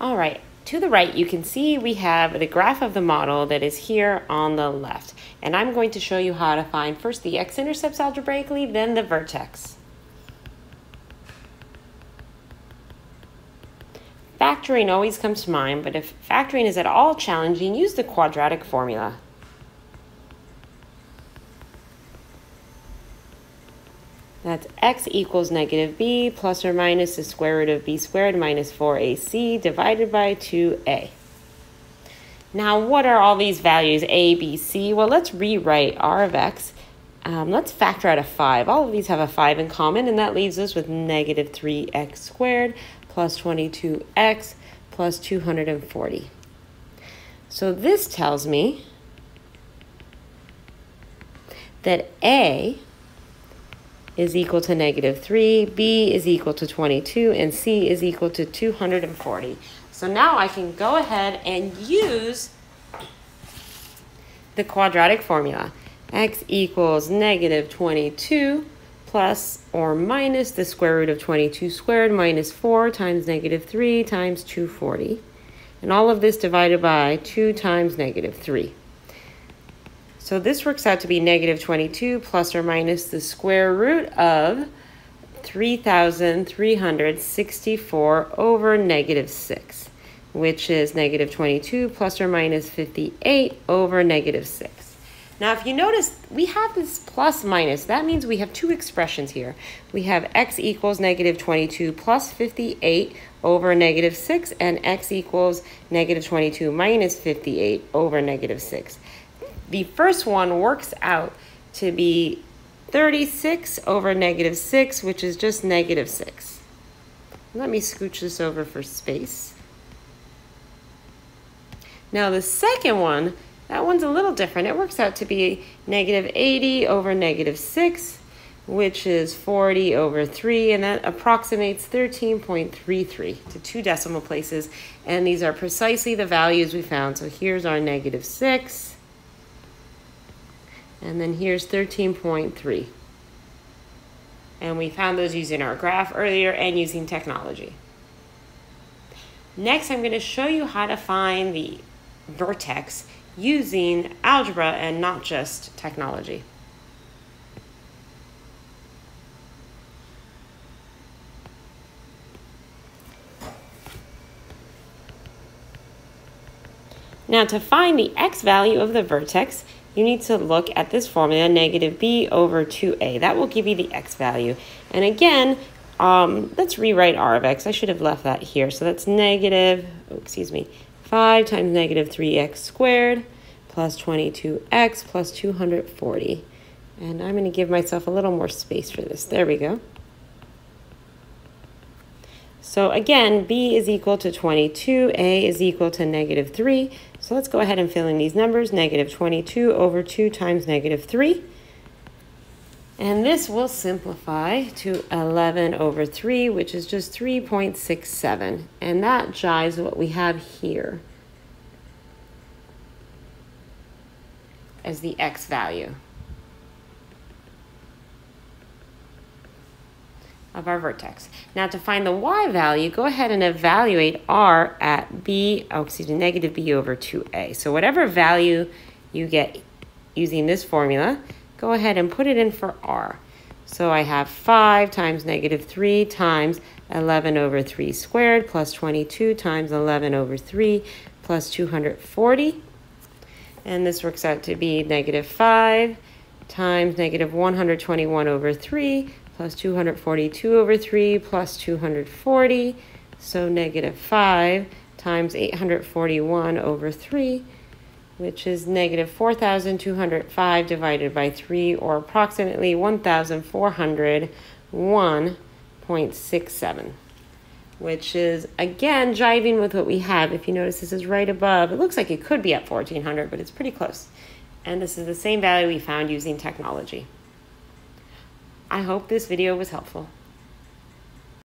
All right, to the right, you can see we have the graph of the model that is here on the left. And I'm going to show you how to find first the x-intercepts algebraically, then the vertex. Factoring always comes to mind, but if factoring is at all challenging, use the quadratic formula. That's x equals negative b plus or minus the square root of b squared minus 4ac divided by 2a. Now, what are all these values, a, b, c? Well, let's rewrite r of x. Um, let's factor out a 5. All of these have a 5 in common, and that leaves us with negative 3x squared plus 22x plus 240. So this tells me that a is equal to negative 3, B is equal to 22, and C is equal to 240. So now I can go ahead and use the quadratic formula. x equals negative 22 plus or minus the square root of 22 squared minus 4 times negative 3 times 240. And all of this divided by 2 times negative 3. So this works out to be negative 22 plus or minus the square root of 3,364 over negative 6, which is negative 22 plus or minus 58 over negative 6. Now, if you notice, we have this plus minus. That means we have two expressions here. We have x equals negative 22 plus 58 over negative 6, and x equals negative 22 minus 58 over negative 6 the first one works out to be 36 over negative 6, which is just negative 6. Let me scooch this over for space. Now the second one, that one's a little different. It works out to be negative 80 over negative 6, which is 40 over 3, and that approximates 13.33 to two decimal places. And these are precisely the values we found. So here's our negative 6 and then here's 13.3. And we found those using our graph earlier and using technology. Next, I'm going to show you how to find the vertex using algebra and not just technology. Now to find the x value of the vertex, you need to look at this formula, negative b over 2a. That will give you the x value. And again, um, let's rewrite r of x. I should have left that here. So that's negative, oh, excuse me, 5 times negative 3x squared plus 22x plus 240. And I'm going to give myself a little more space for this. There we go. So again, b is equal to 22, a is equal to negative 3. So let's go ahead and fill in these numbers. Negative 22 over 2 times negative 3. And this will simplify to 11 over 3, which is just 3.67. And that jives what we have here as the x value. Of our vertex. Now to find the y value, go ahead and evaluate r at b, oh excuse me, negative b over 2a. So whatever value you get using this formula, go ahead and put it in for r. So I have 5 times negative 3 times 11 over 3 squared plus 22 times 11 over 3 plus 240. And this works out to be negative 5 times negative 121 over 3 plus 242 over 3 plus 240. So negative 5 times 841 over 3, which is negative 4,205 divided by 3, or approximately 1,401.67, which is, again, jiving with what we have. If you notice, this is right above. It looks like it could be at 1,400, but it's pretty close. And this is the same value we found using technology. I hope this video was helpful.